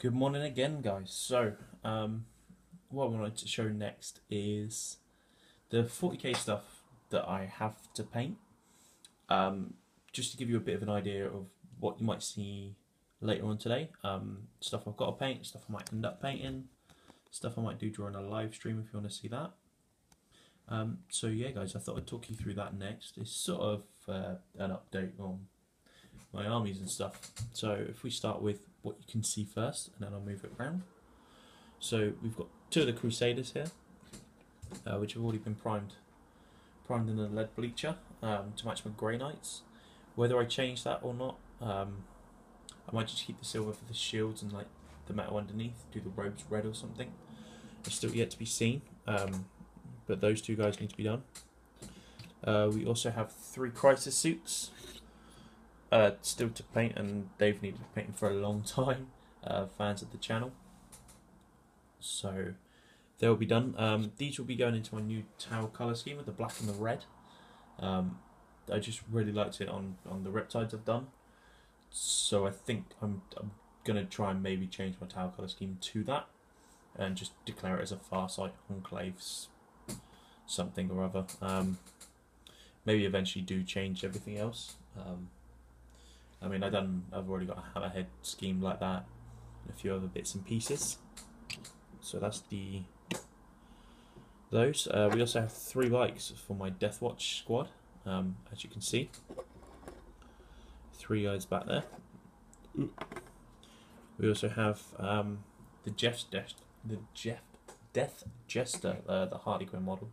Good morning again, guys. So, um, what I wanted to show next is the 40k stuff that I have to paint. Um, just to give you a bit of an idea of what you might see later on today. Um, stuff I've got to paint, stuff I might end up painting, stuff I might do during a live stream if you want to see that. Um, so yeah, guys, I thought I'd talk you through that next. It's sort of uh, an update on my armies and stuff. So if we start with what you can see first, and then I'll move it around. So we've got two of the Crusaders here, uh, which have already been primed, primed in the Leadbelcher um, to match my Grey Knights. Whether I change that or not, um, I might just keep the silver for the shields and like the metal underneath, do the robes red or something. It's still yet to be seen, um, but those two guys need to be done. Uh, we also have three crisis suits uh, still to paint, and they've needed painting for a long time. Uh, fans of the channel, so they'll be done. Um, these will be going into my new Tau color scheme with the black and the red. Um, I just really liked it on on the Riptides I've done, so I think I'm I'm gonna try and maybe change my Tau color scheme to that, and just declare it as a Farsight Enclaves something or other. Um, maybe eventually do change everything else. Um, I mean, I done. I've already got a hammerhead scheme like that, and a few other bits and pieces. So that's the those. Uh, we also have three likes for my Deathwatch squad, um, as you can see. Three guys back there. We also have um, the Jeff's Death, the Jeff Death Jester, uh, the Harlequin model.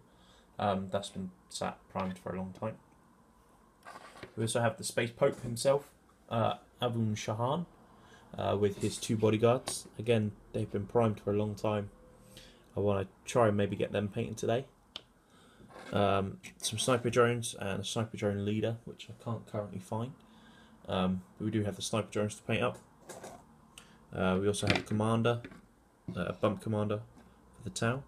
Um, that's been sat primed for a long time. We also have the Space Pope himself, uh, Avun Shahan uh, with his two bodyguards. Again, they've been primed for a long time. I want to try and maybe get them painted today. Um, some sniper drones and a sniper drone leader, which I can't currently find. Um, but we do have the sniper drones to paint up. Uh, we also have a commander, uh, a bump commander for the town.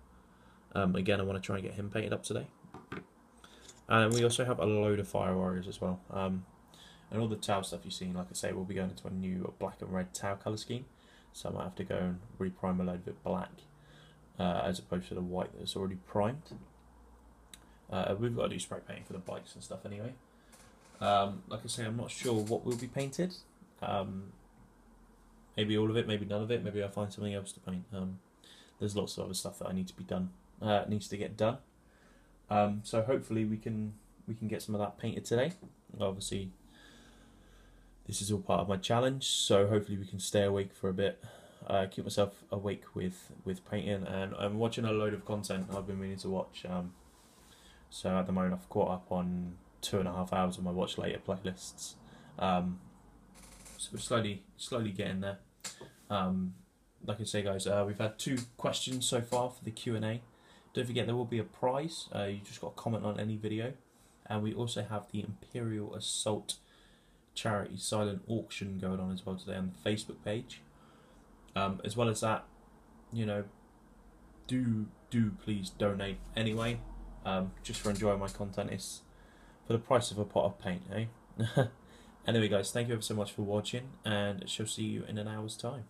Um, again, I want to try and get him painted up today. And we also have a load of fire warriors as well. Um, and all the Tau stuff you've seen, like I say, we'll be going into a new black and red Tau colour scheme. So I might have to go and reprime a load of it black uh, as opposed to the white that's already primed. Uh, we've got to do spray painting for the bikes and stuff anyway. Um, like I say, I'm not sure what will be painted. Um, maybe all of it, maybe none of it. Maybe I'll find something else to paint. Um, there's lots of other stuff that I need to be done. Uh, needs to get done. Um, so hopefully we can we can get some of that painted today. Obviously, this is all part of my challenge, so hopefully we can stay awake for a bit. Uh, keep myself awake with with painting, and I'm watching a load of content I've been meaning to watch. Um, so at the moment, I've caught up on two and a half hours of my watch later playlists. Um, so we're slowly slowly getting there. Um, like I say, guys, uh, we've had two questions so far for the Q and A. Don't forget there will be a prize. Uh, you just got to comment on any video, and we also have the Imperial Assault charity silent auction going on as well today on the Facebook page. Um, as well as that, you know, do do please donate anyway. Um, just for enjoying my content. It's for the price of a pot of paint, eh? anyway, guys, thank you ever so much for watching, and I shall see you in an hour's time.